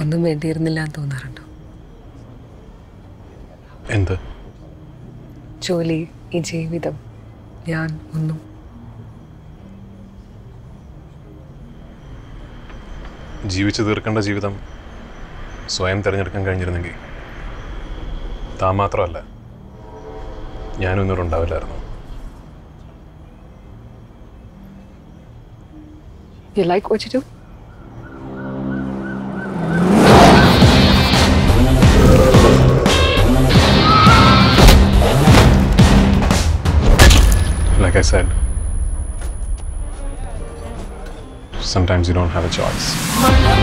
ഒന്നും വേണ്ടിയിരുന്നില്ല എന്ന് തോന്നാറുണ്ടോ? എന്ത്? ജോലി ഈ ജീവിതം ഞാൻ ഒന്നും. ജീവിച്ചു തീർക്കേണ്ട ജീവിതം സ്വയം തിരഞ്ഞെടുക്കാൻ കഴിഞ്ഞിരുന്നെങ്കിൽ താൻ മാത്രമല്ല ഞാനും ഇന്നോട് ഉണ്ടാവില്ലായിരുന്നു. You like what you do? Like I said, sometimes you don't have a choice.